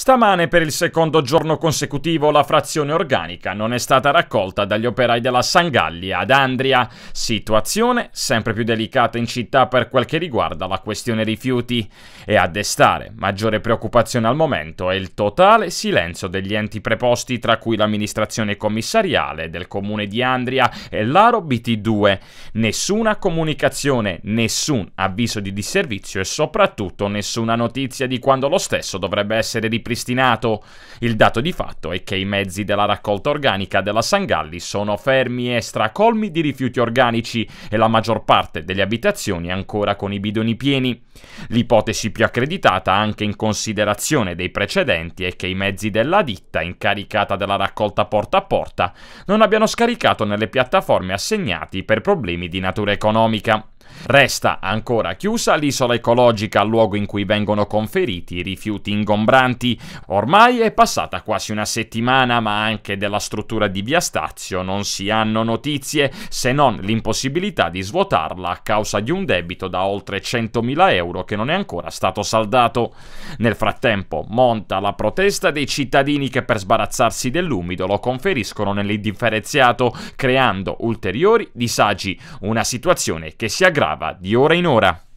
Stamane per il secondo giorno consecutivo la frazione organica non è stata raccolta dagli operai della Sangalli ad Andria, situazione sempre più delicata in città per quel che riguarda la questione rifiuti. E a destare maggiore preoccupazione al momento è il totale silenzio degli enti preposti tra cui l'amministrazione commissariale del comune di Andria e l'Aro BT2. Nessuna comunicazione, nessun avviso di disservizio e soprattutto nessuna notizia di quando lo stesso dovrebbe essere ripreso ripristinato. Il dato di fatto è che i mezzi della raccolta organica della Sangalli sono fermi e stracolmi di rifiuti organici e la maggior parte delle abitazioni ancora con i bidoni pieni. L'ipotesi più accreditata anche in considerazione dei precedenti è che i mezzi della ditta incaricata della raccolta porta a porta non abbiano scaricato nelle piattaforme assegnati per problemi di natura economica. Resta ancora chiusa l'isola ecologica, luogo in cui vengono conferiti i rifiuti ingombranti. Ormai è passata quasi una settimana, ma anche della struttura di Via Stazio non si hanno notizie, se non l'impossibilità di svuotarla a causa di un debito da oltre 100.000 euro che non è ancora stato saldato. Nel frattempo monta la protesta dei cittadini che per sbarazzarsi dell'umido lo conferiscono nell'indifferenziato, creando ulteriori disagi, una situazione che si aggrava di ora in ora.